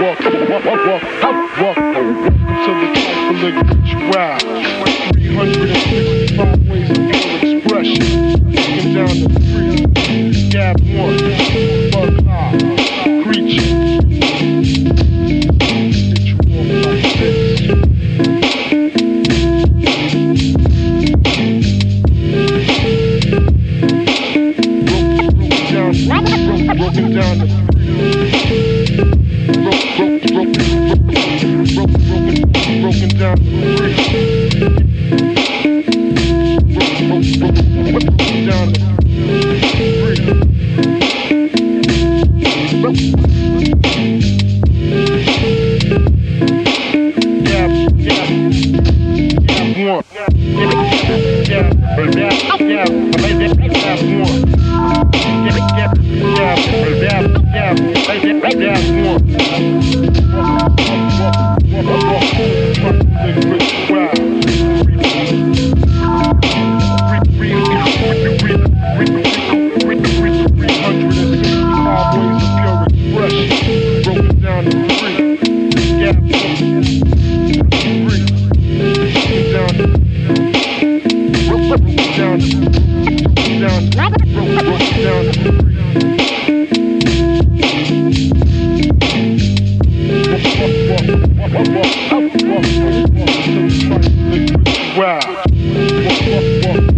Welcome, welcome, welcome, welcome to the Catholic Ritual. 365 ways of expression. Looking down the three, gap one, bug. Broken down, broken down yeah, Wow.